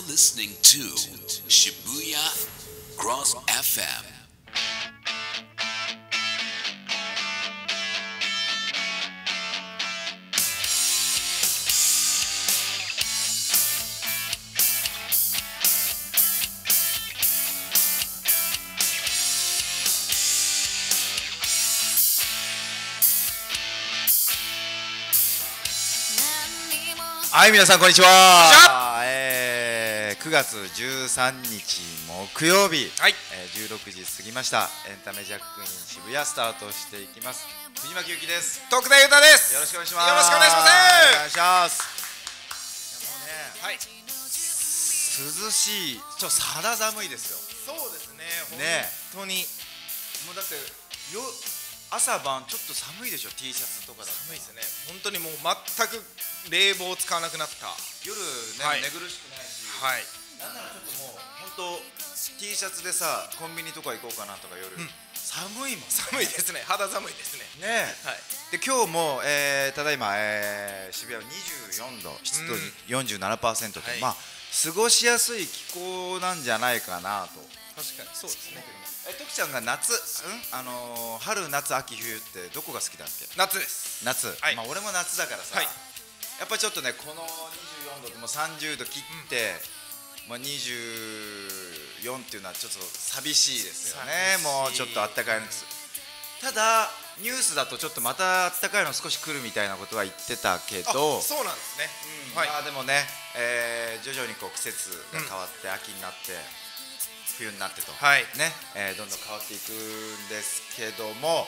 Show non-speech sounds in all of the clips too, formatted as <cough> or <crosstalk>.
You're listening to Shibuya Cross FM. はい、皆さんこんにちは。 はえー、9月13日木曜日、はいえー、16時過ぎました。エンタメジャックイン渋谷スタートしていきます。藤巻ゆきです。徳田裕太ですよろしくお願いします。よろしくお願いしますお願いします。もうね、はい涼しい、ちょっと肌寒いですよ。そうですねね本当にもうだってよ朝晩ちょっと寒いでしょ？T シャツとかだと。寒いですね本当にもう全く冷房を使わなくなった夜ね、はい寝苦しくないし。はいなんならちょっともう本当 T シャツでさコンビニとか行こうかなとか夜、ん。寒いもん。<laughs> 寒いですね。肌寒いですね。ねはい。で今日も、えーただいま、えー渋谷は24度湿度47%と、はい。まあ過ごしやすい気候なんじゃないかなと。確かにそうですね。え徳ちゃんが夏、うん？あのー春夏秋冬ってどこが好きだっけ？夏です。夏、はい。まあ俺も夏だからさ、はい。やっぱちょっとねこの24度でも30度切って、まあ、24っていうのはちょっと寂しいですよね。もうちょっとあったかいのただニュースだとちょっとまたあったかいの少し来るみたいなことは言ってたけあどそうなんですね。うん。はい。まあでもね、えー徐々にこう季節が変わって秋になって冬になってと、はい。ね、えーどんどん変わっていくんですけども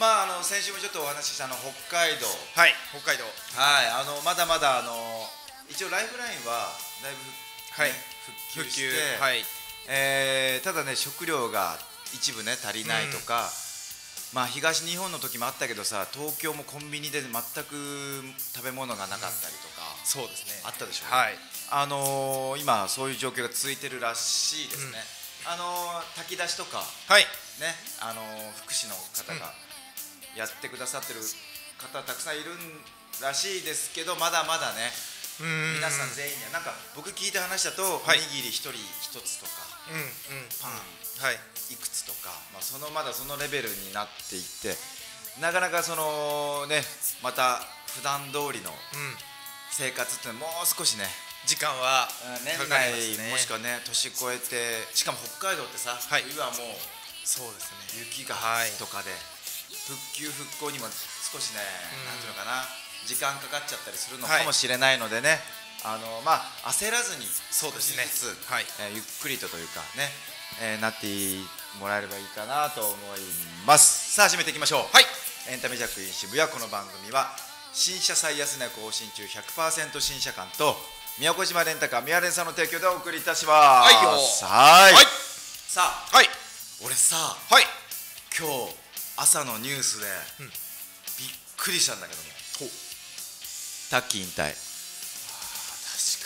まああの先週もちょっとお話ししたあの北海道。はい。北海道。はい、あのまだまだあの一応ライフラインはだいぶ、はい。ね復旧して、はい。えーただね食料が一部ね足りないとか、まあ東日本の時もあったけどさ東京もコンビニで全く食べ物がなかったりとか、そうですね。あったでしょ？はい。あのー今そういう状況が続いてるらしいですね、あのー炊き出しとかはい。ねあのー福祉の方がやってくださってる方たくさんいるんらしいですけどまだまだね皆さん全員にはなんか僕聞いた話だと、はい。おにぎり一人一つとかうんうん。パンはい。いくつとか、まあ、そのまだそのレベルになっていってなかなかそのねまた普段通りのうん。生活ってもう少しね時間は年内もしくはね年越えてしかも北海道ってさ、はい。冬はもうそうですね。雪がはい。とかで、復旧復興にも少しね、うん。なんていうのかな時間かかっちゃったりするのはい。かもしれないのでね、あのまあ焦らずにそうですね。はい。えーゆっくりとというかね、えーなってもらえればいいかなと思います。さあ始めていきましょう。はい。エンタメジャックイン渋谷この番組は新車最安値更新中100%新車館と宮古島レンタカー宮レンさんの提供でお送りいたします。はいよはい。はい。さあはい。俺さはい。今日朝のニュースで、うん。びっくりしたんだけどもタッキー引退。確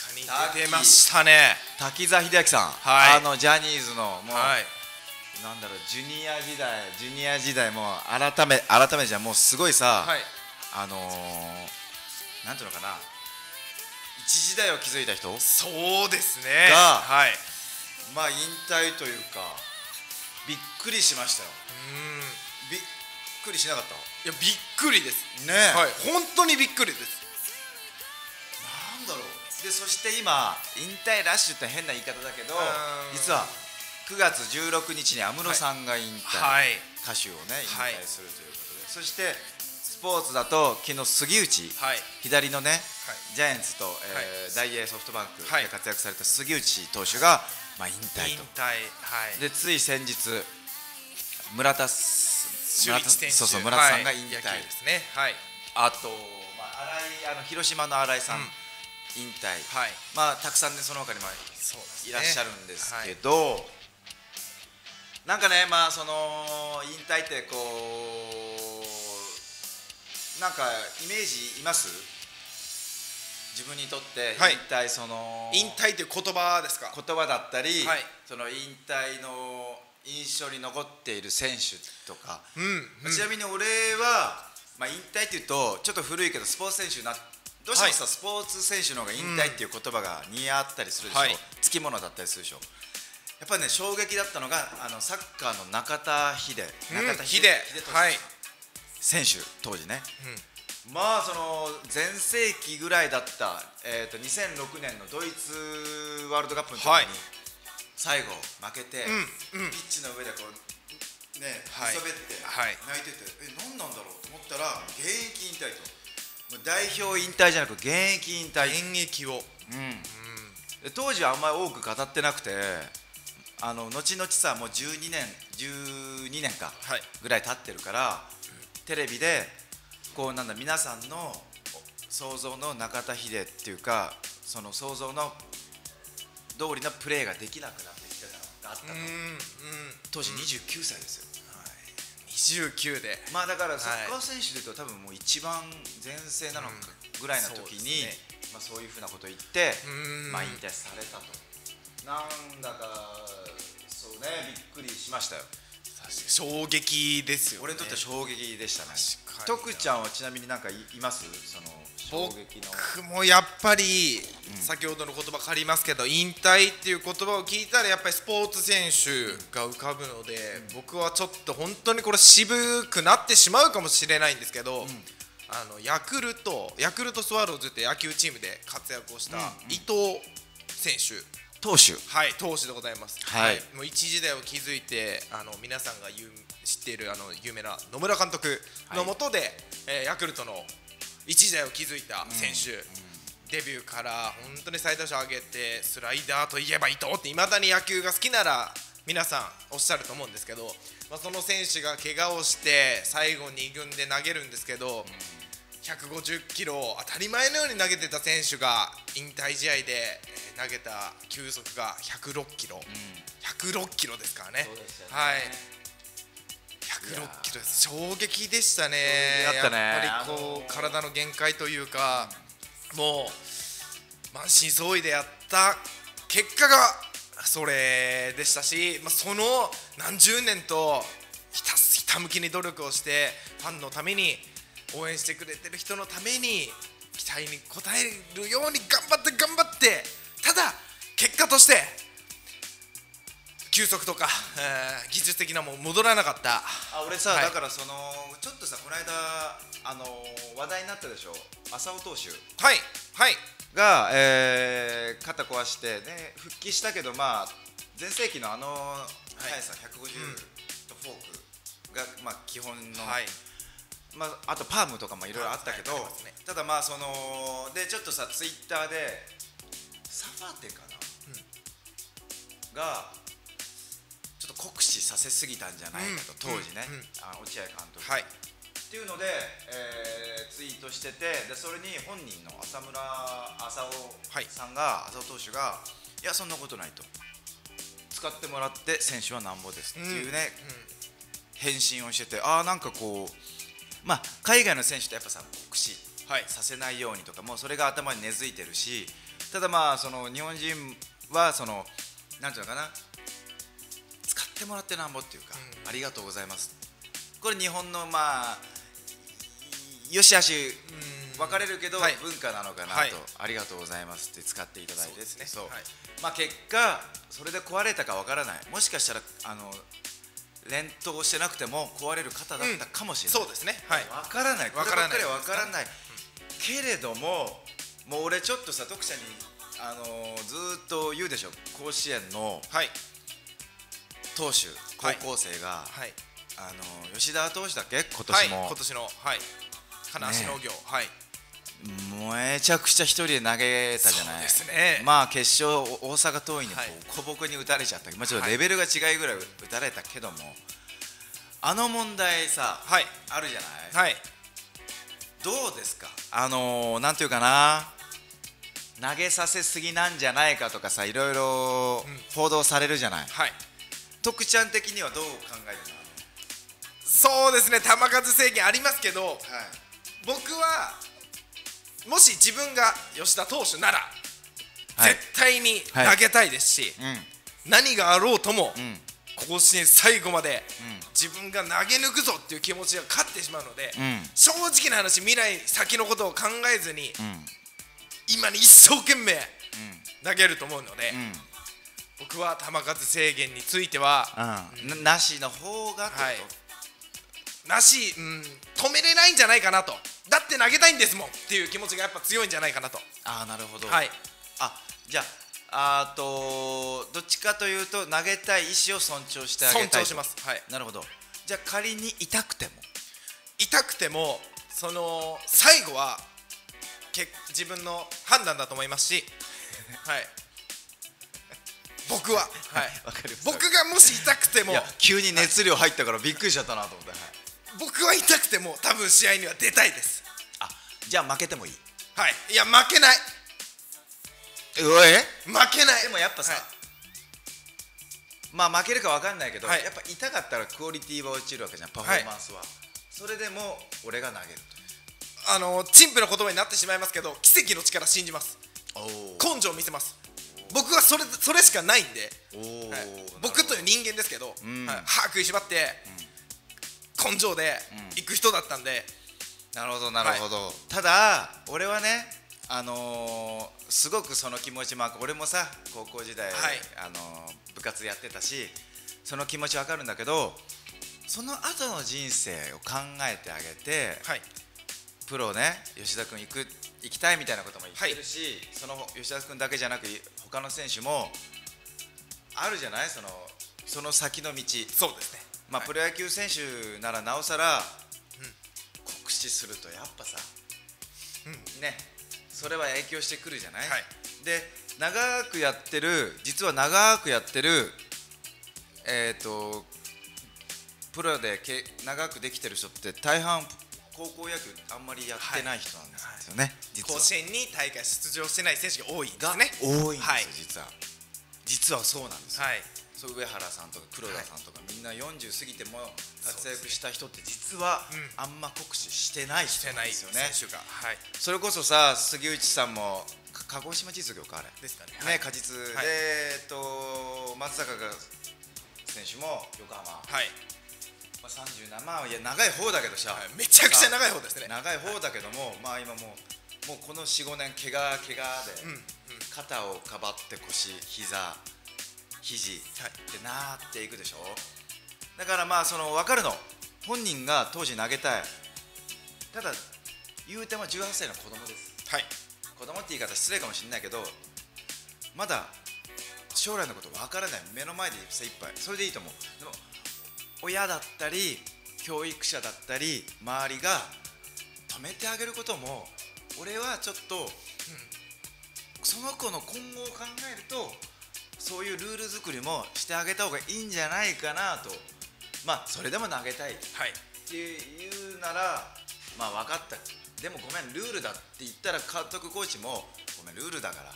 かに出てましたね。滝沢秀明さん、はい。あのジャニーズのもう、はい。なんだろうジュニア時代ジュニア時代もう改め改めじゃもうすごいさ、はい。あのー、なんていうのかな。一時代を築いた人？そうですね。がはい。まあ引退というかびっくりしましたよ。うびっくりしなかった？いやびっくりです。ねえ、はい。本当にびっくりですでそして今引退ラッシュって変な言い方だけどうん。実は9月16日に安室さんが引退、はい。歌手をね引はい。退するということで、そしてスポーツだと昨日杉内、はい。左のね、はい。ジャイアンツと、えー大英ソフトバンクはいで活躍された杉内投手が、まあ、引退と。でつい先日村田す中日選手。そうそう村田さんが引退、ですね。はい。あと、まあ、新井あの広島の新井さん、うん引退、はい。まあたくさんねその他にもいらっしゃるんですけど、なんかねまあその引退ってこうなんかイメージいます？自分にとってはい。引退その、引退という言葉ですか？言葉だったり、はい。その引退の印象に残っている選手とか、うん、うん。ちなみに俺は、まあ、引退っていうとちょっと古いけどスポーツ選手になどうしてもさ、スポーツ選手の方が引退っていう言葉が似合ったりするでしょ、はい。つきものだったりするでしょ？やっぱりね衝撃だったのがあのサッカーの中田秀うん。中田秀秀。俊はい。選手当時ね、まあその全盛期ぐらいだった、えー、と2006年のドイツワールドカップの時に、はい。最後負けて、うんうん。ピッチの上でこうねはい。寝そべってはい。泣いてて、え何なんだろう？と思ったら現役引退と代表引退じゃなく現役引退、現役をうん。で当時はあんまり多く語ってなくてあの後々さもう12年12年かはい。ぐらい経ってるから、テレビでこうなんだ皆さんの想像の中田秀っていうかその想像の通りのプレーができなくなってきてたのがあったの、当時29歳ですよ、29で。まあだからサッカー選手でいうと多分もう一番全盛なのかぐらいの時に、そうですまあ、そういうふうなことを言ってうん。まあ引退されたと。なんだかそうねびっくりしましたよ。衝撃ですよね。俺にとっては衝撃でしたね。徳ちゃんはちなみになんかいいます？その僕もやっぱり、先ほどの言葉借りますけど引退っていう言葉を聞いたらやっぱりスポーツ選手が浮かぶので、僕はちょっと本当にこれ渋くなってしまうかもしれないんですけど、あのヤクルトヤクルトスワローズって野球チームで活躍をした伊藤選手、投手。はい、投手でございます。はい。もう一時代を築いて、あの皆さんが言う知っているあの有名な野村監督のもとで、えーヤクルトの一時代を築いた選手。デビューから本当に最多勝上げてスライダーといえば伊藤っていまだに野球が好きなら皆さんおっしゃると思うんですけど、まあ、その選手が怪我をして最後2軍で投げるんですけど、150キロを当たり前のように投げてた選手が引退試合でえー投げた球速が106キロ、106キロですからね。ね。はい106キロです。衝撃でしたね。やっぱりこう体の限界というかもう満身創痍でやった結果がそれでしたし、まあ、その何十年とひたすひたむきに努力をしてファンのために応援してくれてる人のために期待に応えるように頑張って頑張ってただ結果として球速とか、えー技術的なもん戻らなかった。あ俺さ、はい。だからそのちょっとさこの間あの話題になったでしょ？浅尾投手。はいはい。が、えー肩壊して、ね、復帰したけど、まあ、全盛期のあの速さ、150とフォークが、まあ、基本の、はい。まあ、あとパームとかもいろいろあったけど、はいね。ただまあそのでちょっとさツイッターでサファテかな、がちょっと酷使させすぎたんじゃないかと、うん。当時ね、うん。うん。あ落合監督、はい。っていうので、えーツイートしててでそれに本人の浅村浅尾さんが、浅尾投手がいやそんなことないと。使ってもらって選手はなんぼですっていうね、返信をしててああなんかこうまあ海外の選手ってやっぱさ酷使はい。させないようにとかもうそれが頭に根付いてるしただまあその日本人はそのなんていうのかな使ってもらってなんぼっていうか、ありがとうございます。これ日本のまあよしあし分かれるけど、はい。文化なのかなと、はい。ありがとうございますって使っていただいてですね。そうはい。まあ結果それで壊れたか分からない。もしかしたらあの連投してなくても壊れる方だったかもしれない、そうですね。はい。分からない。こればっかりは分からない。けれどももう俺ちょっとさ読者にあのーずーっと言うでしょ。甲子園のはい投手高はい。校生が、はい。あのー吉田投手だっけ？今はい年も、今年のはい。金足農業、はい。めちゃくちゃ一人で投げたじゃない？ですね。まあ決勝大阪桐蔭にはい。ボコボコに打たれちゃった、まあ、ちょっとレベルが違いぐらい打たれたけども、あの問題さ、はい。あるじゃない、はい。どうですか？あのー、なんていうかな？投げさせすぎなんじゃないかとかさいろいろ報道されるじゃない、はい徳ちゃん的にはどう考えるそうですね球数制限ありますけどの、はい、僕はもし自分が吉田投手なら、はい。絶対にはい。投げたいですし、うん。何があろうとも、うん。甲子園最後まで、うん。自分が投げ抜くぞっていう気持ちが勝ってしまうので、うん。正直な話未来先のことを考えずに、うん。今に一生懸命投げると思うので、うん僕は球数制限については、うん。ななしの方がはい。なし、うん、止めれないんじゃないかなと。だって投げたいんですもんっていう気持ちがやっぱ強いんじゃないかなと。ああなるほど、はい。あじゃああーとどっちかというと投げたい意思を尊重してあげたいと。尊重します。はい。なるほど。じゃあ仮に痛くても？痛くてもその最後はけ自分の判断だと思いますし。<laughs> はい僕は、はい、わかります僕がもし痛くても。いや急に熱量入ったからびっくりしちゃったなと思って、はい。僕は痛くても多分試合には出たいです。あじゃあ負けてもいい？はい。いや負けない。え負けない。でもやっぱさ、はい。まあ負けるか分かんないけど、はい。やっぱ痛かったらクオリティは落ちるわけじゃんパフォーマンスは、それでも俺が投げるあの陳腐な言葉になってしまいますけど奇跡の力信じます。とお根性を見せます僕はそれそれしかないんで、はい。僕という人間ですけど、ん。はい、歯食いしばって、根性で行く人だったんで、なるほどなるほど、ただ俺はねあのーすごくその気持ちも俺もさ高校時代、はい。あのー部活やってたしその気持ちわかるんだけどその後の人生を考えてあげて、はい。プロね吉田君行く行きたいみたいなことも言ってるし、その吉田君だけじゃなく他の選手もあるじゃない？そのその先の道。そうですね。まあ、プロ野球選手ならなおさら、酷使するとやっぱさ、ねそれは影響してくるじゃない、はい。で長くやってる実は長くやってるえっ、とプロでけ長くできてる人って大半高校野球あんまりやってない人なんですよね、実は。甲子園に大会出場してない選手が多いんでがすね。多いんですよ、はい。実は。実はそうなんですよ、はい。そう上原さんとか黒田さんとか、みんな40過ぎても活躍した人って実はあんま酷使してない人なんしてないですよね。選手が。はい。それこそさ杉内さんもか鹿児島実業かあれ。ですかね。ね果実。で、はい。えっと松坂が選手も横浜、はい、まあ、30何万いや長い方だけどさ、はいめちゃくちゃ長い方ですね。長い方だけども、まあ今もうもうこの45年怪我怪我で、うんうん。肩をかばって腰膝肘はい。ってなっていくでしょ。だからまあその分かるの。本人が当時投げたい。ただ言うても18歳の子供です。はい。子供って言い方失礼かもしれないけどまだ将来のこと分からない。目の前で精一杯それでいいと思う。でも親だったり教育者だったり周りが止めてあげることも俺はちょっと、その子の今後を考えるとそういうルール作りもしてあげた方がいいんじゃないかなと。まあそれでも投げたい。っていうならまあ分かった。でもごめんルールだって言ったら監督コーチもごめんルールだから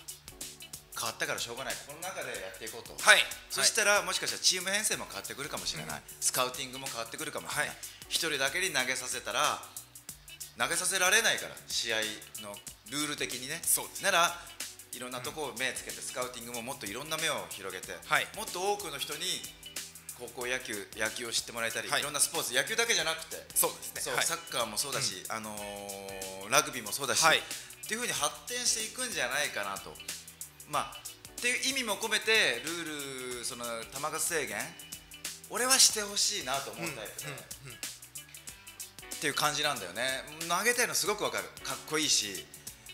変わったからしょうがない。この中でやっていこうと、はい。そしたらもしかしたらチーム編成も変わってくるかもしれない、スカウティングも変わってくるかもしれない。一、人だけに投げさせたら投げさせられないから試合のルール的にね。そうです。ならいろんなとこを目つけてスカウティングももっといろんな目を広げて、はい。もっと多くの人に高校野球野球を知ってもらえたり、はい。い、ろんなスポーツ野球だけじゃなくてそうですね。はい。サッカーもそうだし、あのーラグビーもそうだし、はい。っていうふうに発展していくんじゃないかなとまあっていう意味も込めてルールその球数制限俺はしてほしいなと思うタイプで、っていう感じなんだよね。投げたいのすごくわかる。かっこいいし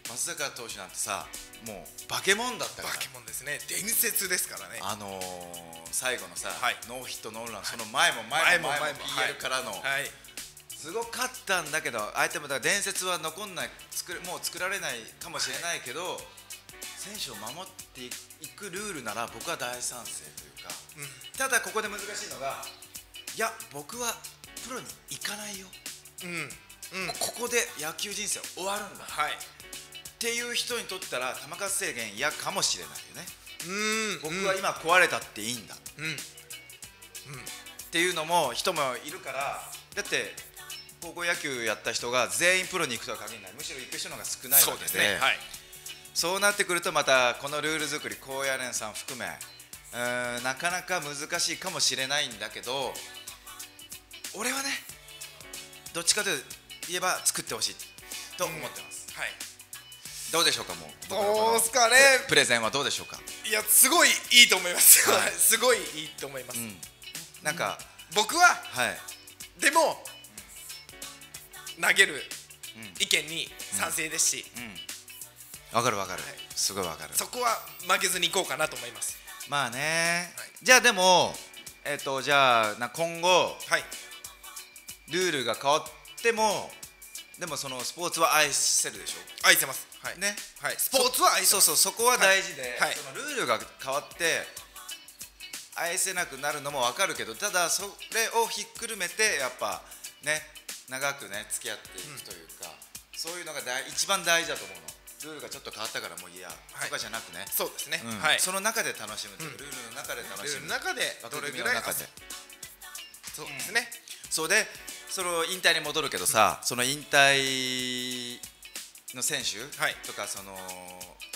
松坂投手なんてさもう化け物だったから。バケモンですね。伝説ですからね。あのー最後のさ、はい。ノーヒットノーラン、その前も前も前も前も PL からの、はい。すごかったんだけど相手もだ伝説は残んない作るもう作られないかもしれないけど、選手を守っていくルールなら僕は大賛成というか、ただここで難しいのがいや僕はプロに行かないよ、うん。うん。ここで野球人生終わるんだ。っはい。ていう人にとったら球数制限嫌かもしれないよね。うん。僕は今壊れたっていいんだ、うん。っていうのも人もいるからだって高校野球やった人が全員プロに行くとは限らない。むしろ行く人の方が少ないわそうけでですね。はいそうなってくるとまたこのルール作り高野連さん含めうーんなかなか難しいかもしれないんだけど俺はねどっちかといえば作ってほしいと思ってます、はい。どうでしょうかもうどうすかね。プレゼンはどうでしょうか、いやすごいいいと思います、はい。すごいいいと思います、うん、なんか、僕ははい。でも投げる意見に賛成ですし、わかるわかる、はい。すごいわかる。そこは負けずにいこうかなと思います。まあね、はい。じゃあでもえっ、とじゃあな今後はい。ルールが変わってもでもそのスポーツは愛せるでしょ？愛せます。はい。ね。はい、スポーツは愛せそうそうそこは大事で、はい。そのルールが変わって愛せなくなるのもわかるけどただそれをひっくるめてやっぱね長くね付き合っていくというか、そういうのが大一番大事だと思うのルールがちょっと変わったからもういいや、はい。とかじゃなくね、そうですね、うん。はい。その中で楽しむうか、ルールの中で楽しむ。ルールの中でどれぐらいそうですね、そう。でその引退に戻るけどさ、その引退の選手はい。とかその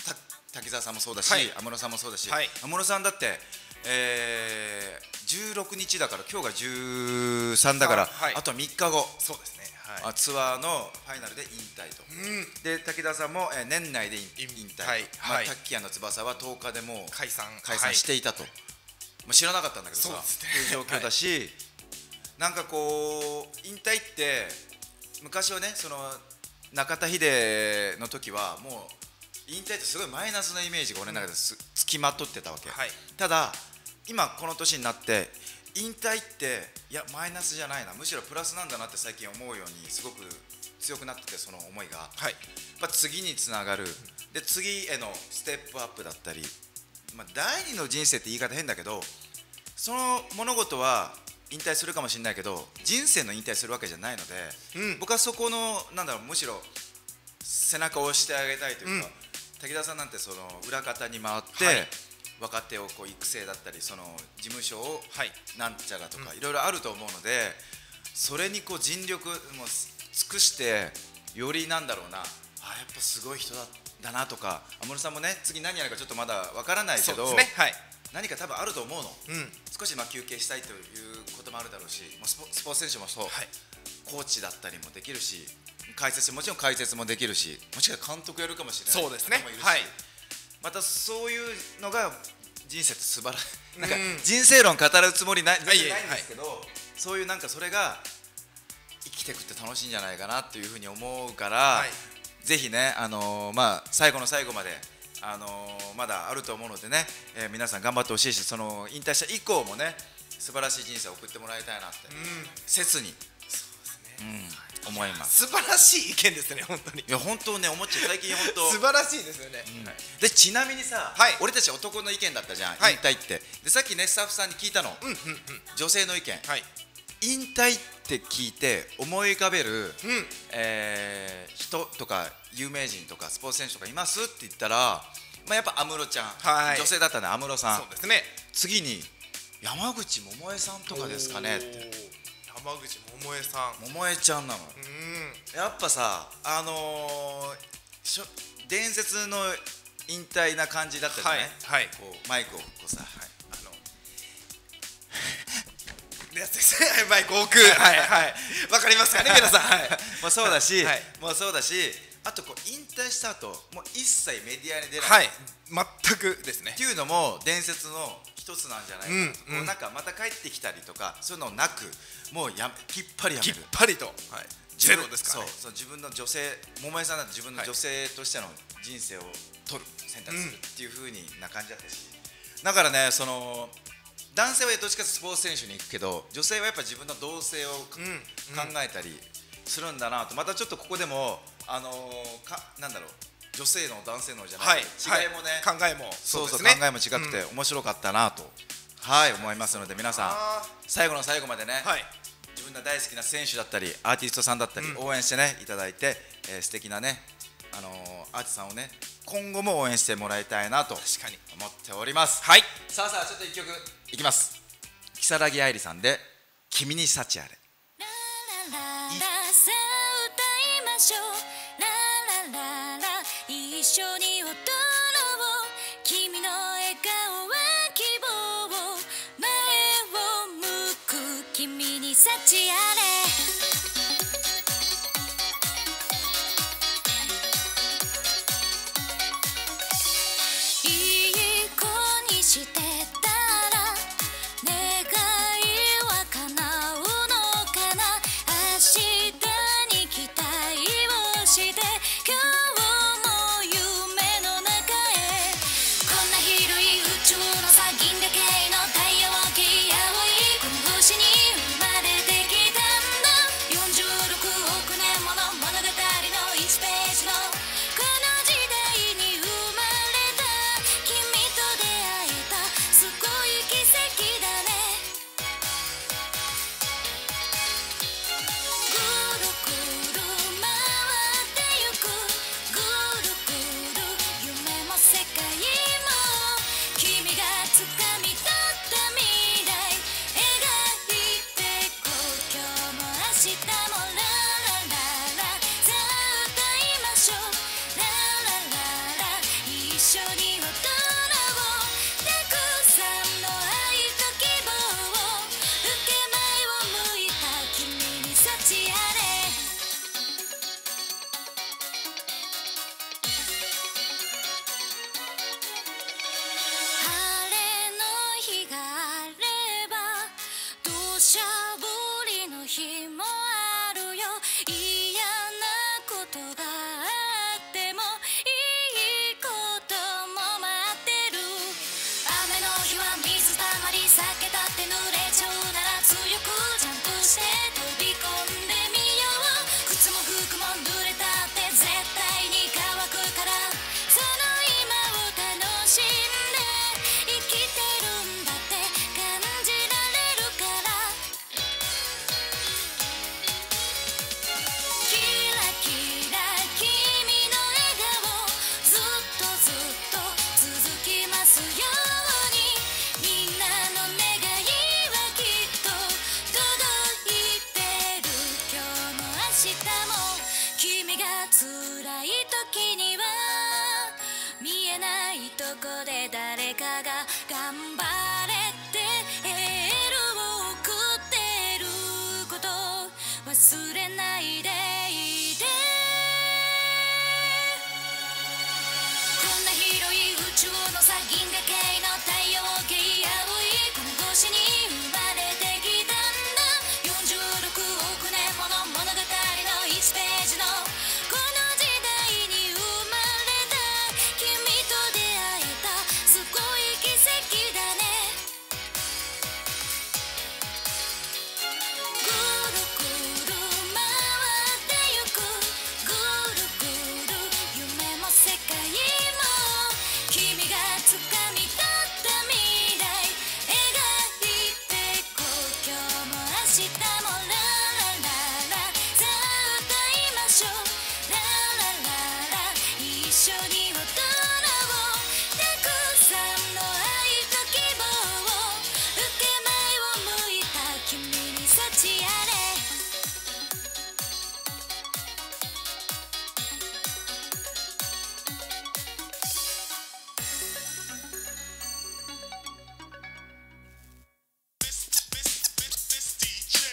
た滝沢さんもそうだしはい。安室、さんもそうだしはい。安室、さんだって、えー、16日だから今日が13だからあ,、はい。と3日後、そうですねはい。あツアーのファイナルで引退と、うん。で滝沢さんも、えー年内で引引退、はい。まあはい。タッキーの翼は10日でもう解散。解散していたと、まあ、知らなかったんだけどさ。そうね。いう状況だし、なんかこう引退って昔はねその中田秀の時はもう引退ってすごいマイナスなイメージが俺の中ですつきまとってたわけ、はい。ただ今この年になって引退っていやマイナスじゃないな。むしろプラスなんだなって最近思うようにすごく強くなっててその思いが。はい。やっぱ次につながる。で次へのステップアップだったり、まあ、第二の人生って言い方変だけどその物事は引退するかもしれないけど人生の引退するわけじゃないので、うん。僕はそこのなんだろうむしろ背中を押してあげたいというか、うん。滝田さんなんてその裏方に回って、はい若手をこう育成だったりその事務所をはい。なんちゃらとかいろいろあると思うのでそれにこう尽力もう尽くしてよりなんだろうなあやっぱすごい人だだなとか安室さんもね次何やるかちょっとまだわからないけど、ですね。はい。何か多分あると思うの、うん。少しまあ休憩したいということもあるだろうしもうスポスポーツ選手もそう、はい。コーチだったりもできるし解説もちろん解説もできるしもしかしたら監督やるかもしれないそうですね。方もいるし。はいまたそういうのが人生って素晴らしい。なんかうん。人生論語るつもりないないんですけど、そういうなんかそれが生きていくって楽しいんじゃないかなっていうふうに思うから、はい。ぜひね、あのーまあ、最後の最後まで、あのーまだあると思うのでね、えー皆さん頑張ってほしいしその引退した以降もね素晴らしい人生を送ってもらいたいなって、切に、うん思います。素晴らしい意見ですね本当に。いや本当ね思っちゃう。最近本当。素晴らしいですよね、はいでちなみにさ、はい。俺たち男の意見だったじゃん、はい。引退って。でさっきねスタッフさんに聞いたの、うんうんうん。女性の意見、はい。引退って聞いて思い浮かべる、うん。えー人とか有名人とかスポーツ選手とかいますって言ったら、まあ、やっぱ安室ちゃん、はい。女性だったね安室さん。そうですね。次に山口百恵さんとかですかねっておー山口百恵さん。百恵ちゃんなのうん。やっぱさあのーしょ伝説の引退な感じだったじゃない、はいはい。こうマイクをこうさ、あの <laughs> やつですねマイク置く。はいはい。わかりますかね皆さん。はい。まあそうだし、はい。もうそうだしあとこう引退した後もう一切メディアに出ない、はい。全くですね。っていうのも伝説の一つなんじゃないかな、うんこうなんかまた帰ってきたりとかそういうのなくもうやめきっぱりやめきっるぱりと、はい、ゼロですからね。そうそう自分の女性桃江さんなんて自分の女性としての人生を取る選択するっていうふうにな感じだったし、だからねその男性はどっちかというとスポーツ選手に行くけど女性はやっぱ自分の同性をか、うん。考えたりするんだなと。またちょっとここでもあのーかなんだろう女性の男性のじゃなはい。い、違いもね、考えも。そうそうね考えも違くて面白かったなと、はい思いますので皆さんあ最後の最後までね、ーはい。自分の大好きな選手だったりアーティストさんだったりうん。応援してねいただいて、えー素敵なね、あのーアーティストさんをね今後も応援してもらいたいなと確かに。思っております。はい。さあさあちょっと一曲。いきます。如月愛理さんで「君に幸あれ」ラララさあ歌いましょう。ララララ一緒に踊ろう。君の笑顔は希望。前を向く。君に幸あれ。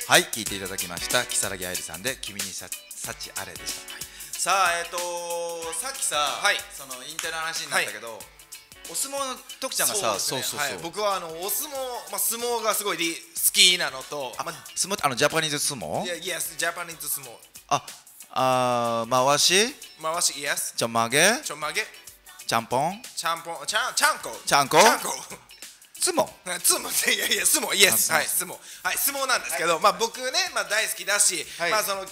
はい聞いていただきました如月愛理さんで「君にさ幸あれ」でした、さあえっ、とさっきさ、はい。そのインテリの話になったけど、お相撲の徳ちゃんがさそうですね。そうそうそう、はい。僕はあのお相撲、まあ、相撲がすごいり好きなのと、あま相撲あのジャパニーズ相撲？あ、いやジャパニーズ相撲。ああー回し？回し Yes ちょんまげ？ちょんまげ。ちゃんぽん？ちゃんぽんちゃんちゃんこ。ちゃんこ？ちゃんこ相撲相撲いやいや相撲イエスあはい相撲はい相撲なんですけど、まあ僕ねまあ大好きだし、はい。まあそのね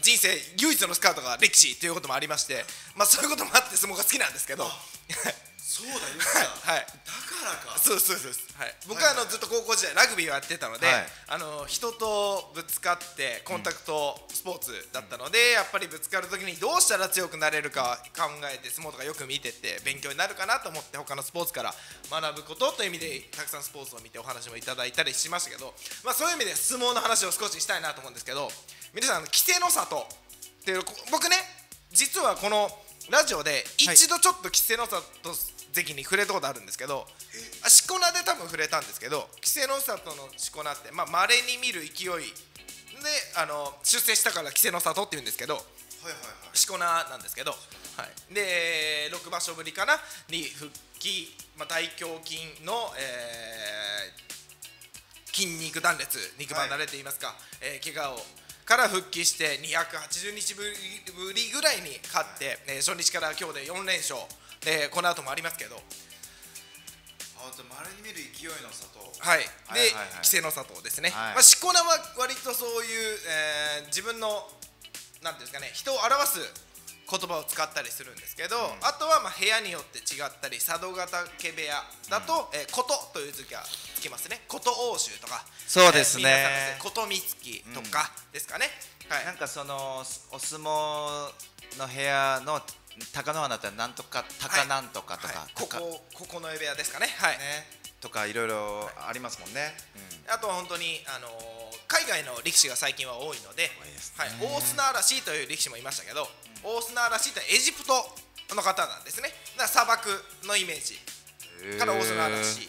人生唯一のスカウトが歴史ということもありましてまあそういうこともあって相撲が好きなんですけどそうだよはい。だからか。そうそうそうはい、僕はあのずっと高校時代ラグビーをやってたので、はい。あの人とぶつかってコンタクトスポーツだったので、やっぱりぶつかる時にどうしたら強くなれるか考えて相撲とかよく見てて勉強になるかなと思って他のスポーツから学ぶことという意味でたくさんスポーツを見てお話もいただいたりしましたけど、まあ、そういう意味で相撲の話を少ししたいなと思うんですけど皆さんあの稀勢の里っていうこ僕ね実はこのラジオで一度ちょっと稀勢の里関に触れたことあるんですけどあしこ名で多分触れたんですけど稀勢の里のしこ名ってまあ稀に見る勢いであの出世したから稀勢の里っていうんですけどはいはいはい。しこ名なんですけど、はい、で6場所ぶりかな？に復帰、まあ、大胸筋の、えー筋肉断裂肉離れと言いますか、えー怪我をから復帰して280日ぶりぶりぐらいに勝って、えー初日から今日で4連勝でこの後もありますけど。まれに見る勢いの里。はい、で、はいはいはい。稀勢の里ですね、はい。まあ、しこ名は割とそういう、えー自分のなんていうんですかね人を表す言葉を使ったりするんですけど、あとはまあ部屋によって違ったり佐渡ヶ嶽部屋だと、えー琴という字がつきますね。琴欧州とか。そうですね。えー皆さん琴光とかですかね、はい。なんかそのお相撲の部屋の貴乃花だったらなんとか高なんとかとか、はい、こ高こここの部屋ですかね。はい、ね。とかいろいろありますもんね、あとは本当に、あのー海外の力士が最近は多いので、はい、大砂嵐という力士もいましたけど、大砂嵐ってエジプトの方なんですね。だ砂漠のイメージ。から大砂嵐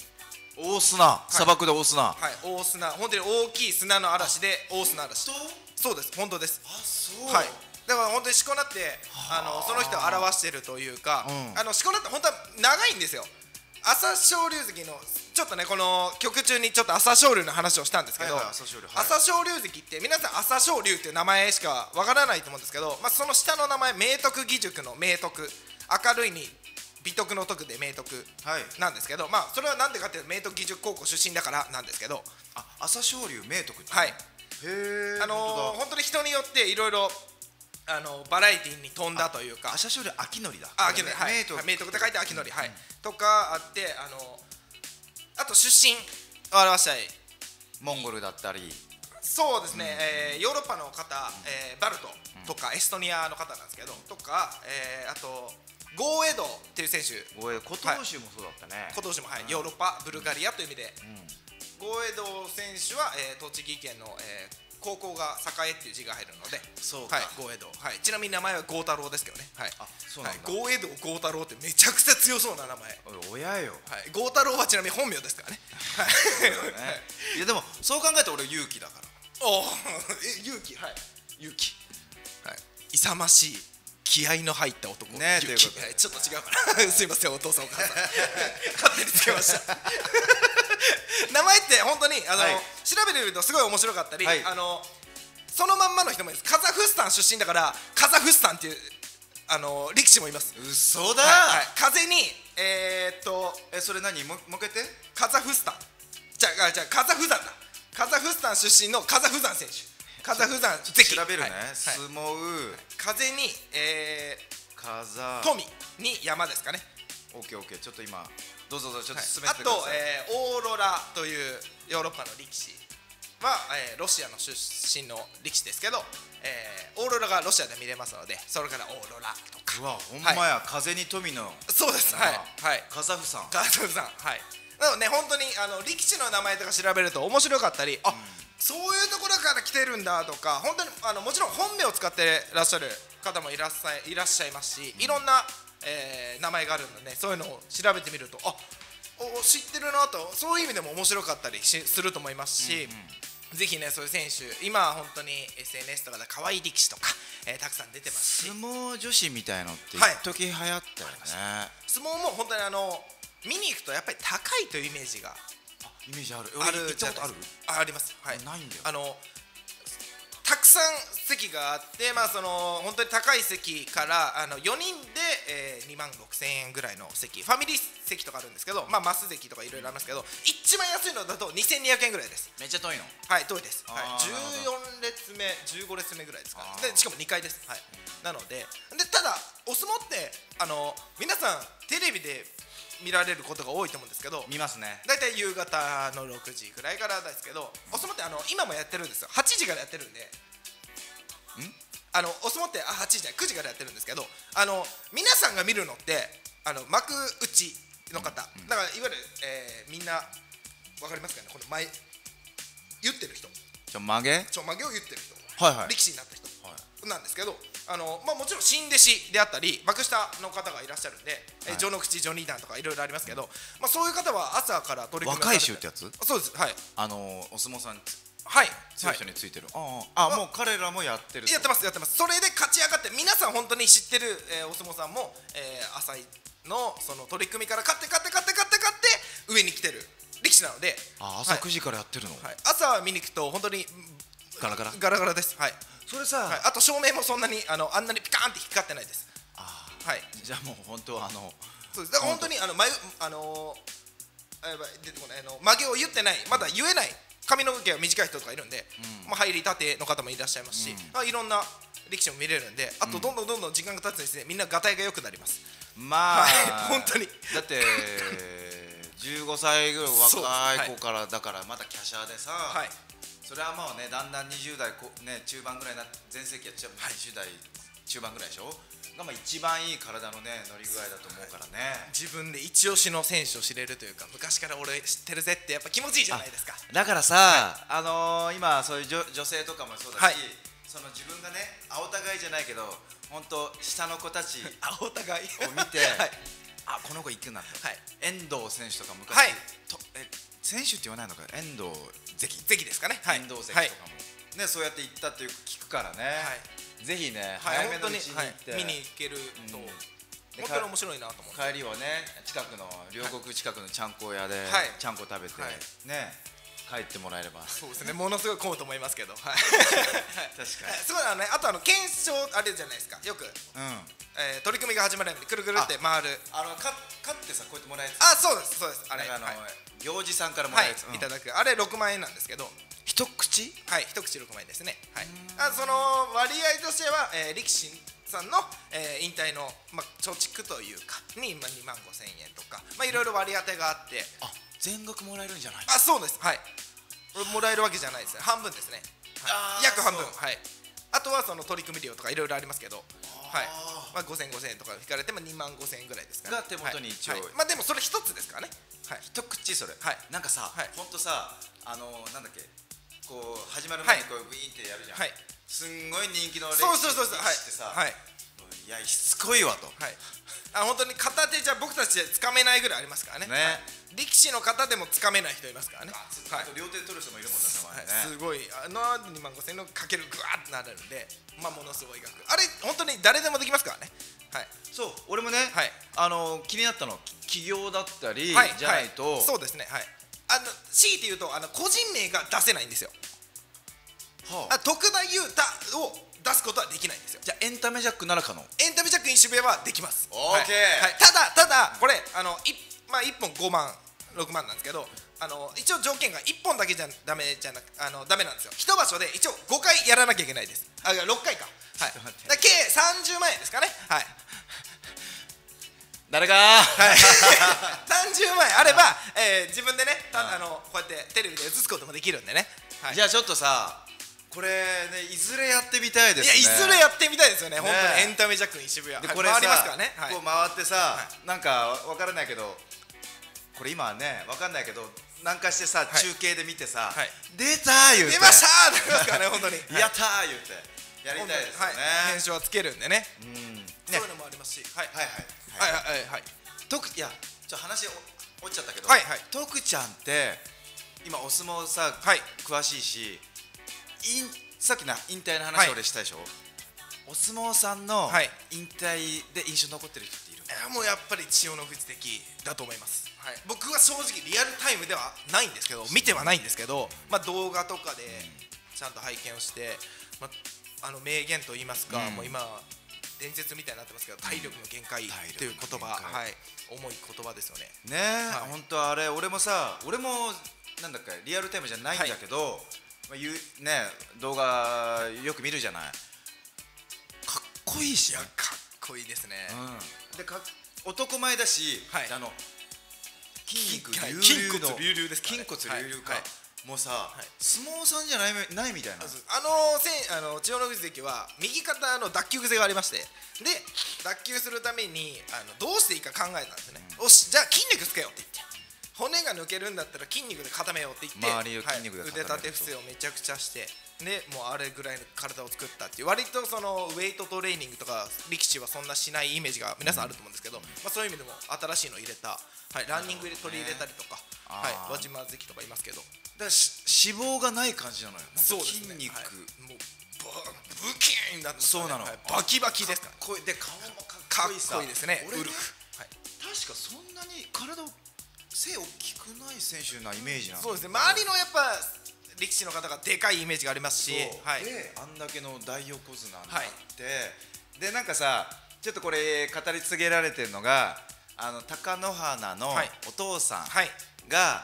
大砂砂漠で大砂、はい。大砂本当に大きい砂の嵐で大砂嵐そうです。本当です。あそう。はいだから本当にしこ名ってあ。のその人を表してるというか、うん。あのしこ名って本当は長いんですよ。朝青龍関のちょっとねこの曲中にちょっと朝青龍の話をしたんですけど、はいはい朝青龍はい。関って皆さん朝青龍っていう名前しかわからないと思うんですけど、まあ、その下の名前明徳義塾の明徳。明るいに美徳の徳で明徳はい。なんですけど、まあそれはなんでかっていうと明徳義塾高校出身だからなんですけど。あ朝青龍明徳はい。へえあのー、本当に人によっていろいろあのバラエティーに富んだというか朝青龍秋のりだあ、秋のり、はい、明徳明徳って書いて秋のり、はい、とかあって、あの、あと出身を表したい。モンゴルだったりそうですね、えーヨーロッパの方、えーバルトとかエストニアの方なんですけど、とか、えーあと。ゴーエドっていう選手、ごえ古東州もそうだったね、今年も、はい、ヨーロッパ、ブルガリアという意味で。ゴーエド選手は、えー栃木県の、えー高校が栄っていう字が入るので。そうかはい、ゴーエド、はい、ちなみに名前はゴー太郎ですけどね。はい。あそうなんだ。はい、ゴーエドゴー太郎ってめちゃくちゃ強そうな名前。親よ。はい、ゴー太郎はちなみに本名ですからね。ね。い。やでもそう考えたら俺勇気だから。おお、え、勇気、はい、勇気。はい、勇ましい。気合の入った男。ねちょっと違うかな。<laughs> すいません、お父さん、お母さん。<laughs> 勝手につけました。<laughs> 名前って本当にあの、はい。調べてみるとすごい面白かったり、はい。あのそのまんまの人もいます。カザフスタン出身だからカザフスタンっていうあの力士もいます。嘘だ、はいはい。風にえー、っとえそれ何？ももう一回言って。カザフスタン。じゃあじゃあカザフザンだ。カザフスタン出身のカザフザン選手カザフザン関調べるね、はい。はい。相撲風に、え風。ー、富に山ですかね、オッケーオッケー。ちょっと今どうぞどうぞちょっはいと進めあとてください、、えーオーロラというヨーロッパの力士は、えーロシアの出身の力士ですけど、えーオーロラがロシアで見れますのでそれからオーロラとか。うわほんまや、風に富の。そうです。はい。はい。カザフさん。ガートさん。はい。なのでね本当にあの力士の名前とか調べると面白かったりあ、そういうところから来てるんだとか本当にあのもちろん本名を使ってらっしゃる方もいらっしゃいいらっしゃいますしいろんな、えー名前があるので、ね、そういうのを調べてみるとあお知ってるなとそういう意味でも面白かったりしすると思いますし、ぜひねそういう選手今は本当に SNS とかで可愛い力士とか、えーたくさん出てますし。相撲女子みたいのってはい。一時流行ったよね、相撲も本当にあの見に行くとやっぱり高いというイメージがイメージある。ある。俺行ったことある？ああります。はい。ないんだよ。あのたくさん席があってまあその本当に高い席からあの4人で、えー、2万6千円ぐらいの席。ファミリー席とかあるんですけどまあマス席とかいろいろありますけど一番安いのだと2200円ぐらいです。めっちゃ遠いの？はい遠いです、はい。あ、ー14列目15列目ぐらいですかね。でしかも2階です。はい。なので。でただお相撲ってあの皆さんテレビで見られることが多いと思うんですけど見ますね。大体夕方の6時ぐらいからですけどお相撲ってあの今もやってるんですよ。8時からやってるんで。あのお相撲ってあ8時じゃない9時からやってるんですけどあの皆さんが見るのってあの幕内の方、だからいわゆる、えーみんなわかりますかね？この前言ってる人。ちょ曲げ？ちょ曲げを言ってる人、はいはい。力士になった人。はなんですけどあの、まあ、もちろん新弟子であったり幕下の方がいらっしゃるんで、えー序の口序二段とかいろいろありますけど、まあ、そういう方は朝から取り組みを若い衆ってやつ？そうですはい。あのお相撲さんはい。強い人についてる、あああもう彼らもやってるやってますやってます。それで勝ち上がって皆さん本当に知ってる、えーお相撲さんも、えー、浅井のその取り組みから勝って勝って勝って勝って勝って上に来てる力士なので。あ朝はい。9時からやってるの、はい、朝見に行くと本当にガラガラ。ガラガラです。はい、それさ、はい、あと照明もそんなにあのあんなにピカーンって光ってないです。あはい。じゃあもう本当あのそうです。だから本当。にあの眉あのー、あやばい出てこない。あの曲げを言ってない。まだ言えない。髪の毛が短い人とかいるんで、まあ、入りたての方もいらっしゃいますし、まあ、いろんな力士も見れるんであとどんどんどんどん時間が経つにつれみんながたいが良くなります。まあ、はい。本当に。だって <laughs> 15歳ぐらい若い子からだからまた華奢でさ、はいそれはまあねだんだん20代こね中盤ぐらいな全盛期やっちゃう、20代中盤ぐらいでしょ？がまあ一番いい体のね乗り具合だと思うからね。自分で一押しの選手を知れるというか昔から俺知ってるぜってやっぱ気持ちいいじゃないですか。だからさ、あのー今そういう女女性とかもそうだし、はい。その自分がね青互いじゃないけど本当下の子たち <laughs> あお互い。を見て、<laughs> はい。あこの子行くなと、はい。遠藤選手とか昔、はい。とえ選手って言わないのか。遠藤関関ですかね。はい。遠藤関はいとかも、ねそうやって行ったっていう聞くからね、ぜひね、はい早めのうちに行って、はい。見に行けるとうん。本当に面白いなと思って。帰りはね近くの両国近くのちゃんこ屋で、はい。ちゃんこ食べて、はい。ね帰ってもらえれば。そうですね。ものすごい混むと思いますけど。はい。<laughs> 確かすごい。あのね。あとあの検証あれじゃないですか。よく、にうん。えー取り組みが始まるんでくるくるって回る。あのか勝ってさこうやってもらえるあそうですそうです。あれ。あの、はい行司さんからもはいらえるやつ、うん。いただく。あれ6万円なんですけど。一口？はい一口6万円ですね。はい。あその割合としては、えー力士さんの、えー引退の、まあ、貯蓄というかに、まあ、2万5千円とか、まあ、いろいろ割り当てがあって。あ全額もらえるんじゃない？あそうです。はい。もらえるわけじゃないですね。半分ですね、あー約半分。はい。あとはその取り組み料とかいろいろありますけどはい。まあ、5000 5000円とか引かれても2万5000円ぐらいですかね。が手元に一応はい。はい。まあでもそれ一つですからね。はい。一口それ、はい。なんかさ、はい。ほんとさあのなんだっけこう始まる前にこう、ビーンってやるじゃん、はい。すんごい人気の歴史そうそうそうそう。はい。歴史ってさ、はい。いやしつこいわと。はい、あ本当に片手じゃ僕たちでつかめないぐらいありますからね。ね。はい力士の方でもつかめない人いますからね。はい。両手で取る人もいるもんね。はい。すごい。あの2万5000円のかけるぐわーってなるんでまあものすごい額あれ本当に誰でもできますからね。はい。そう俺もね、はい。あの気になったのき企業だったり、はい。じゃないと、はい。そうですね。はい。あの強いて言うとあの個人名が出せないんですよ。はあ。あ徳田裕太を出すことはできないんですよ。じゃあエンタメジャックなら可能。エンタメジャックイン渋谷はできます。オーケー。はい。はい。ただただこれあのい、まあ、1本5万6万なんですけどあの一応条件が1本だけじゃダメじゃなくあのダメなんですよ。一場所で一応5回やらなきゃいけないです。あ6回か。はい。だ計30万円ですかね。はい。誰かはい、<laughs> 30万円あれば、えー自分でねあのこうやってテレビで映すこともできるんでね、はい、じゃあちょっとさこれねいずれやってみたいですね。いやいずれやってみたいですよね。本当ねにエンタメジャックに渋谷はい。でこれさ、回りますからね、はい。こう回ってさ、なんかわからないけどこれ今はねわかんないけどなんかしてさ、はい。中継で見てさ、はい。出たー言うて。出ましたーってますからね本当に。<laughs> やったー言うて。やりたいですよね、はい、編集はつけるんでね。うん。そういうのもありますし。はい。はいはいはい。はいはいはい徳い。やちょっと話お落ちちゃったけど、はいはい。徳ちゃんって今お相撲さ、はい。詳しいし引さっきな引退のはい話俺したでしょ、お相撲さんのはい。引退で印象に残ってる人っている、えーもうやっぱり千代の富士的だと思います、はい、僕は正直リアルタイムではないんですけど見てはないんですけど、まあ、動画とかでちゃんと拝見をして、まあ、あの名言と言いますか、うん。もう今伝説みたいになってますけど体力の限界という言葉、はい、重い言葉ですよね。ねえ、はい。本当あれ俺もさ俺もなんだっけリアルタイムじゃないんだけど、まあ、ゆね動画よく見るじゃない。かっこいいし、かっこいいですね、うん、でか男前だし、はい。あの筋肉筋骨隆々です筋骨隆々か、はいもうさ、い相撲さんじゃないないみたいなあのせんあの千代の富士関は右肩の脱臼癖がありまして。で脱臼するためにあのどうしていいか考えたんですね、よしじゃあ筋肉つけようって言って。骨が抜けるんだったら筋肉で固めようって言って。周りを筋肉ではい。腕立て伏せをめちゃくちゃしてでもうあれぐらいの体を作ったっていう割とそのウェイトトレーニングとか力士はそんなしないイメージが皆さんあると思うんですけど、まあ、そういう意味でも新しいの入れた、はい、ランニングで取り入れたりとか、はい輪島関とかいますけど。だからし脂肪がない感じなのよ。そうね。筋肉、はい。もうバブキーンになってますそうなの。はい。バキバキです。からこいで顔もかかっっこいいさ。こいいですね。俺ねウルフ、はい、確かそんなに体を背大きくない選手なイメージなのそうですね。周りのやっぱ力士の方がでかいイメージがありますしはい。であんだけの大横綱になって、でなんかさちょっとこれ語り継げられてるのがあの貴乃花のはい。お父さんはい。が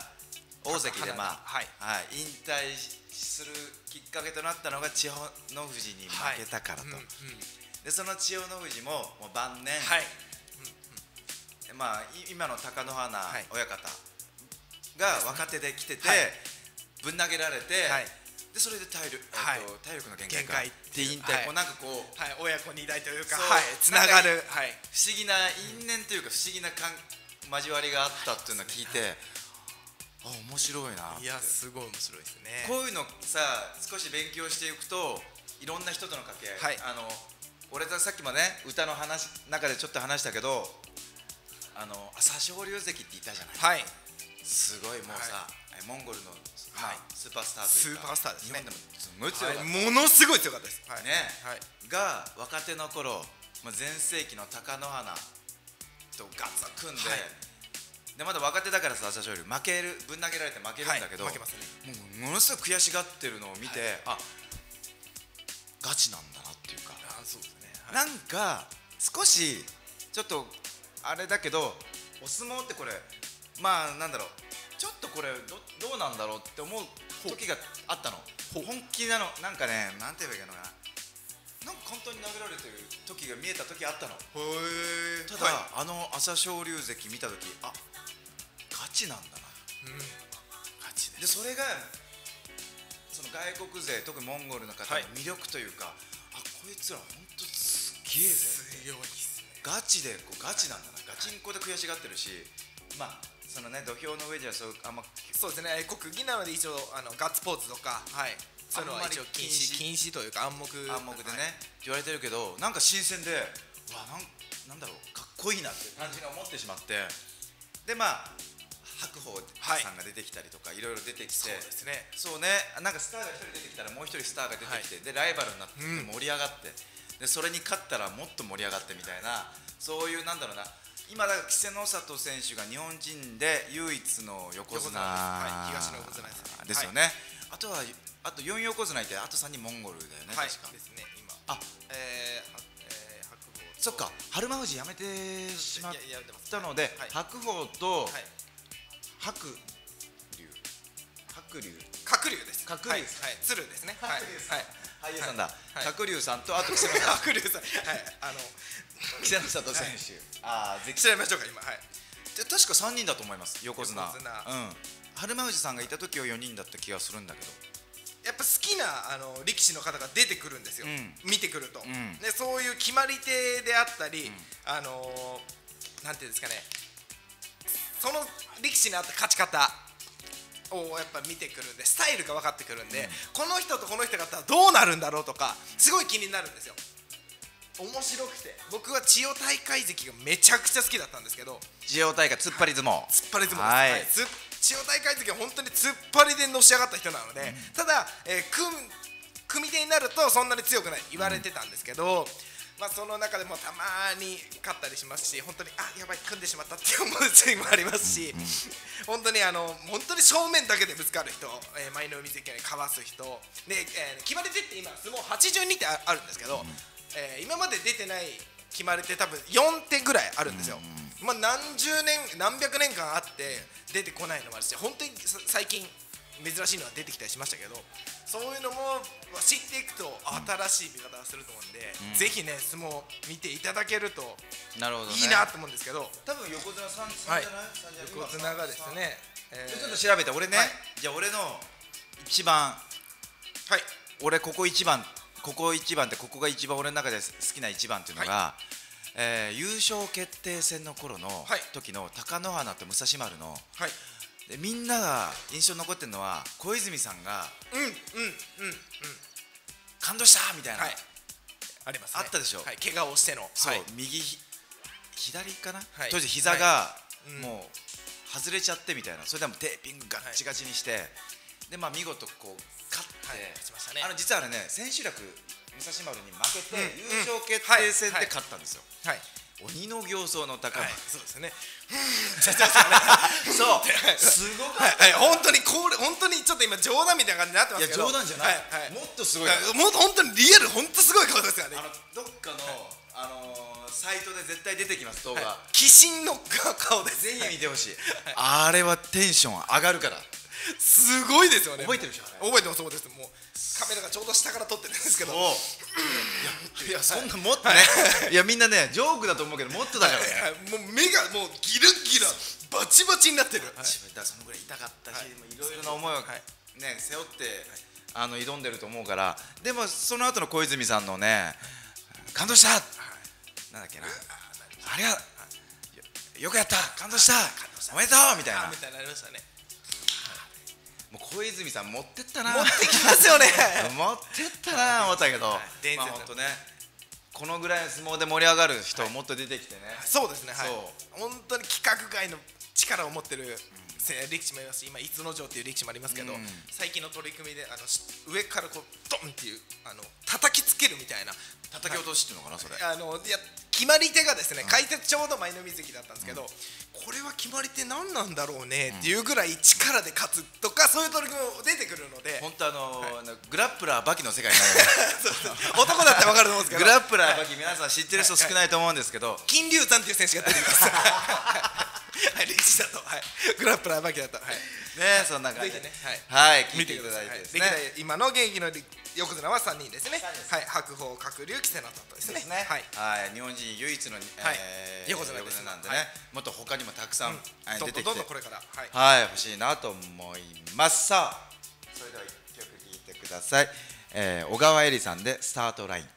大関でまあ、はい。引退するきっかけとなったのが千代の富士に負けたからと、うんうん。でその千代の富士ももう晩年、はい。まあい今の貴乃花はい。親方が若手で来てて、はいぶん投げられて、はい。でそれで体力,、はいえっと体力の限界か。って引退、はい。こうなんかこうはい。親子二代というかつながる。はい。不思議な因縁というか不思議な関交わりがあったっていうのを聞いて、あ面白いないやすごい面白いですね。こういうのさ少し勉強していくといろんな人との掛け合い、はい。あの俺とさっきもね歌の話中でちょっと話したけどあの朝青龍関って言ったじゃない、はい。すごいもうさ、えモンゴルの、まあはい。スーパースターというか。スーパースターです。ね日本でもすごい強かった、はい。ものすごい強かったです。はい。ね、はい。が若手の頃、まあ、全盛期の貴乃花とガッツァ組んで、はい。でまだ若手だからさ朝青龍負けるぶん投げられて負けるんだけど、はいね。もうものすごく悔しがってるのを見て、あガチなんだなっていうか、あそうですね。なんか少しちょっとあれだけどお相撲ってこれまあなんだろうちょっとこれどどうなんだろうって思う時があったの。本気なの。なんかねなんて言えばいいのかな。なんか簡単に投げられてる時が見えた時あったの。へえ。ただ、あの朝青龍関見た時あガチなんだな。うん。ガチで。それがその外国勢特にモンゴルの方のはい。魅力というか、あこいつら本当すっげえぜ強いっすね。ガチでこうガチなんだな、ガチンコで悔しがってるしまあそのね土俵の上ではそうあんまそうですね国技なので一応あのガッツポーズとかはい。そういうのは一応禁止。禁止というか暗黙。暗黙でね、って言われてるけどなんか新鮮でわなんなんだろうかっこいいなっていう感じに思ってしまって。でまあ白鵬はい。さんが出てきたりとか、い、ろいろ出てきて。そうですね。そうね。なんかスターが一人出てきたらもう一人スターが出てきて、でライバルになってうん。盛り上がって、でそれに勝ったらもっと盛り上がってみたいな。そういうなんだろうな今だから稀勢の里選手が日本人で唯一の横綱はい東の横綱ですね。ですよね、あとはあと4横綱いてあと3人モンゴルだよね、はい。確か。ですね今。あ。えーはえー白鵬。とそっか春馬富士やめてしまったので、はい白鵬とはい。白龍。白龍。鶴竜です。鶴竜はいはい。鶴ですね。はい。はい。俳優さんだ、はい。白龍さんとあと稀勢の里。<laughs> 鶴竜さん。はい。あの稀勢の里選手、ああ調べましょうか今。はい。で確か3人だと思います。横綱。横綱。うん。春馬富士さんがいた時は4人だった気がするんだけど。やっぱ好きなあの力士の方が出てくるんですよ、うん。見てくると、ん。でそういう決まり手であったり、あのーなんていうんですかね。その力士に合った勝ち方をやっぱ見てくるんでスタイルが分かってくるんで、この人とこの人がやったらどうなるんだろうとかすごい気になるんですよ面白くて。僕は千代大海関がめちゃくちゃ好きだったんですけど。千代大会突っ張り相撲。突っ張り相撲はい。はい。つ千代大海関は本当に突っ張りでのし上がった人なので、ただ、えー組組み手になるとそんなに強くない。言われてたんですけど、まあ、その中でもたまに勝ったりしますし本当にあやばい組んでしまったって思うシーンもありますし、本当にあの本当に正面だけでぶつかる人、えー、前の海関にかわす人。で、えー決まり手って今相撲82手ああるんですけど、えー今まで出てない決まり手多分4手ぐらいあるんですよ、まあ、何十年何百年間あって出てこないのもあるし本当にさ最近珍しいのは出てきたりしましたけどそういうのもまあ知っていくと新しい見方をすると思うんで、ぜひね相撲見ていただけるとなるほど、ね、いいなと思うんですけど、多分横綱さんじゃない、さんじゃない横綱がですね、えー。ちょっと調べて俺ね、はい。じゃあ俺の一番。はい。俺ここ一番ここ一番ってここが一番俺の中で好きな一番っていうのが、えー優勝決定戦の頃のはい。時の貴乃花と武蔵丸のはい。でみんなが印象に残ってるのは小泉さんがうんうんうんうん。感動したみたいな、はい。あります、ね、あったでしょ？はい。怪我をしての。そう、はい。右ひ左かな、はい。当時膝がもう外れちゃってみたいな。それでもテーピングガッチガチにして、でまあ見事こう勝って、はい勝ちましたね。あの実はあれね千秋楽武蔵丸に負けて、うん優勝決定戦ではい。勝ったんですよ、はい。鬼の形相の高はい。い、そうですね。<laughs> そうすごかったはい、はい、本当にこれ本当にちょっと今冗談みたいな感じになってますけど。冗談じゃない、はいはい、もっとすごいもっと本当にリアル本当すごい顔ですよね。あのどっかの、あのーサイトで絶対出てきます動画、はい。鬼神の顔です。ぜひ見てほしい、あれはテンション上がるからすごいですよね。覚えてるでしょ覚えてます覚えてます。もうカメラがちょうど下から撮ってるんですけど。そう。いやいやそんなもっとね、<laughs> い、やみんなねジョークだと思うけどもっとだからね、はいもう目がもうギラギラバチバチになってる、はい。だそのぐらい痛かったし、はいろいろな思いを、はい。ね背負って、あの挑んでると思うから。でもその後の小泉さんのね感動した、なんだっけな。あれはよよくやった。感動した。おめでとうみたいな。あみたいになりましたねもう小泉さん持ってったな。持ってきますよね。<laughs> 持ってったな思ったけど、伝説まあ本当ね。このぐらいの相撲で盛り上がる人もっと出てきてね、そうですね。はい。そ本当に規格外の力を持ってるせ力士もいますし今逸ノ城っていう力士もありますけど、うん。最近の取り組みであのし上からこうドンっていうあの叩きつけるみたいな叩き落としっていうのかなそれ。あのいや決まり手がですね、解説ちょうど舞の海関だったんですけど、これは決まり手何なんだろうねっていうぐらい力で勝つとかそういう取り組みも出てくるので本当あのーあのグラップラーバキの世界になる。男だって分かると思うんですけど。グラップラーバキ皆さん知ってる人少ないと思うんですけど、<laughs> 金龍山っていう選手が出てきますはい歴史だと、はい、グラップラーバキだと、はい、ねそんな感じでね。はい。はい。聞いていただいてですね、今の現役の横綱は3人ですね。はい。白鵬鶴竜稀勢の里ですね。ですね。はい。はい、日本人唯一の、えー横綱です。なんでね、はい。もっと他にもたくさん、出てきて。どんどんこれから。はい。はい。欲しいなと思います。さあそれでは一曲聴いてください、えー小川恵里さんで「スタートライン」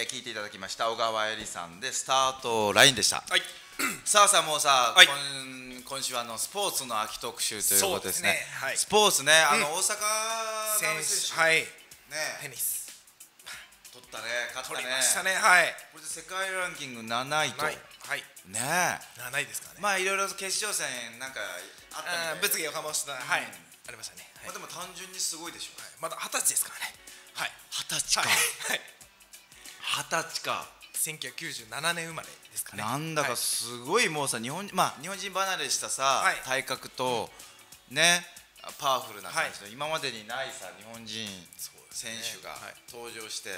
えー聞いていただきました小川恵里さんでスタートラインでした。はい。<coughs> さあさあもうさ、はい。今今週はあのスポーツの秋特集ということですね。そうですね。はい。スポーツねあの、うん大阪選選手。手。はい。ね。テニス。取ったね勝った取ねりましたね。はい。これで世界ランキング7位と。はい。はい。ね。7位ですかね。まあいろいろ決勝戦なんかあったみたい物議を醸した。はい、うんありましたね、はい。まあ、でも単純にすごいでしょ。はい。まだ二十歳ですからね。はい。二十歳か。はい、はい、二十歳か1997年生まれですかね。なんだかはい。すごいもうさ日本まあ日本人離れしたさ、はい。体格とねパワフルな感じの、今までにないさ日本人選手がはい。登場して、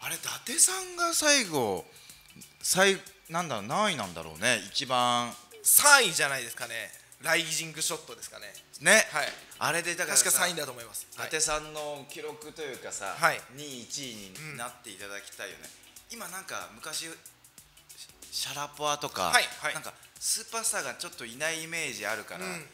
あれ伊達さんが最後最なんだろう何位なんだろうね一番。3位じゃないですかね。ライジングショットですかねね、はい。あれでだから確かさ3位だと思います。伊達さんの記録というかさ、はい。2位1位になっていただきたいよね、今なんか昔シャラポワとか、はいはい。なんかスーパースターがちょっといないイメージあるから、うんうんうん。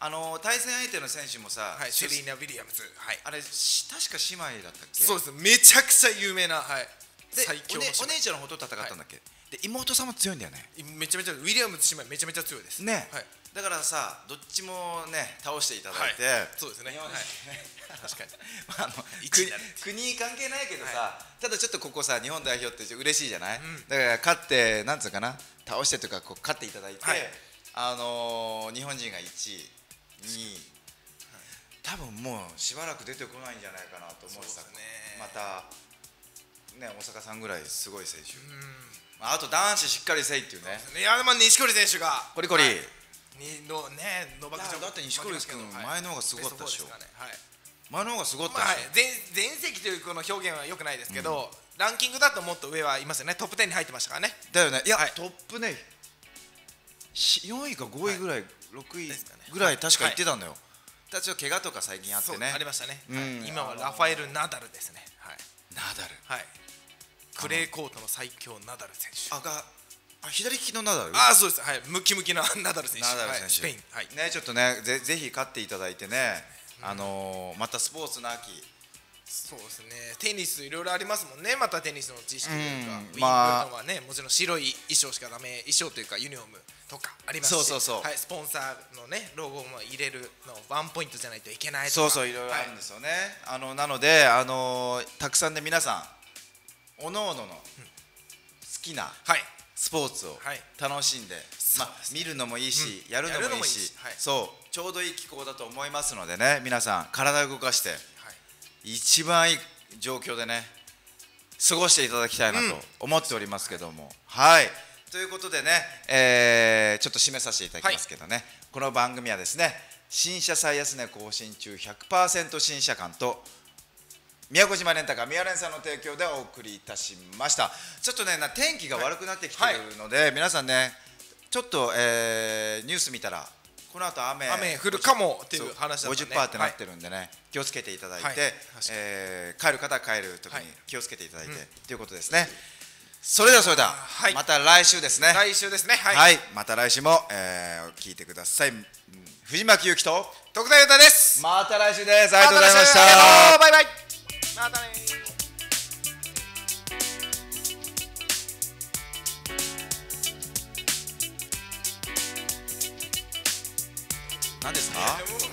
あの対戦相手の選手もさ、はいシェリーナナ・ウィリアムズ。はい。あれし確か姉妹だったっけ？そうです。めちゃくちゃ有名なはい。で最強のお,、ね、お姉ちゃんの方と戦ったんだっけ、で妹さんも強いんだよね。めちゃめちゃウィリアムズ姉妹めちゃめちゃ強いです。ね、はいだからさどっちもね倒していただいて、はい。そうですね。はい。確かに。<laughs> あの国国関係ないけどさ、ただちょっとここさ日本代表って嬉しいじゃない、ん。だから勝ってなんつうかな？倒してというかこう勝っていただいて、はい。あのー日本人が1位2位、多分もうしばらく出てこないんじゃないかなと思ってた、ね。またね大阪さんぐらいすごい選手、まああと男子しっかりせいっていうね。いやまあ錦織選手が。コリコリ、はいにのねノバクいやだって錦織君の前の方がすごかったでしょ。ベスト4すかね。はい前の方がすごかっまあはい。たでしょ、全全席というこの表現は良くないですけど、ランキングだともっと上はいますよね。トップ10に入ってましたからね。だよね。いや、はい。トップねし4位か5位ぐらい、6位ですかね。ぐらい確か行ってたんだよ、ただちょっと怪我とか最近あってね。ありましたね、今はラファエル・ナダルですね。はい、ナダル。はい、クレーコートの最強ナダル選手。あがあ左利きのナダル？ああそうです。はい。ムキムキなナダル選手。ナダル選手、はい、スペイン。はい。ねちょっとねぜぜひ勝っていただいてね、あのーまたスポーツの秋。そうですね。テニスいろいろありますもんね。またテニスの知識というか、うん。ウィンブルドンまあ。はねもちろん白い衣装しかダメ衣装というかユニフォームとかありますしそうそうそう。はい、スポンサーのねロゴも入れるのワンポイントじゃないといけないとか。そうそういろいろあるんはいですよね、あのなので、あのーたくさんで皆さんおのおのの好きなはいスポーツをはい。楽しんで、まあそうです。見るのもいいし、うん。やるのもいいししはい。そうちょうどいい気候だと思いますのでね皆さん体を動かしてはい。一番いい状況でね過ごしていただきたいなうん。と思っておりますけども、はい。ということでね、えーちょっと締めさせていただきますけどね、この番組はですね新車最安値更新中100%新車館と宮古島レンタカー宮連さんの提供でお送りいたしました。ちょっとねな天気が悪くなってきてるので、皆さんねちょっと、えーニュース見たらこの後雨雨降るかもっていう話だったね。50%ってなってるんでね、気をつけていただいて、はいえー帰る方は帰る時にはい。気をつけていただいて、ということですね。それではそれでは、はい。また来週ですね。来週ですね。はい、はい、また来週も、えー聞いてください。うん。藤巻ゆきと徳田裕太です。また来週です。ありがとうございました、バイバイまたね何ですか